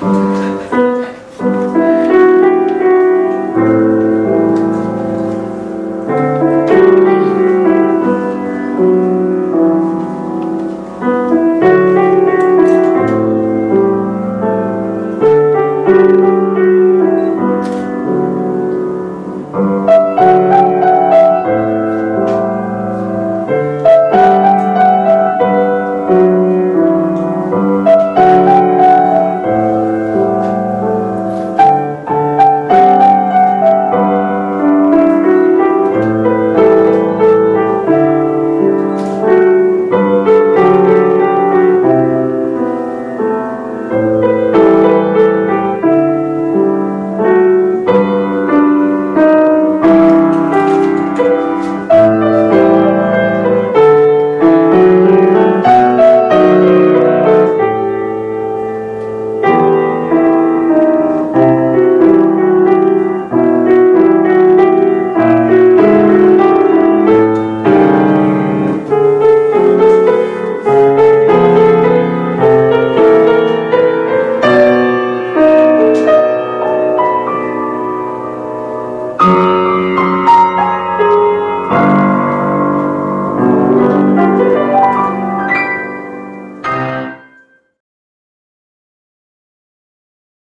Mm-hmm.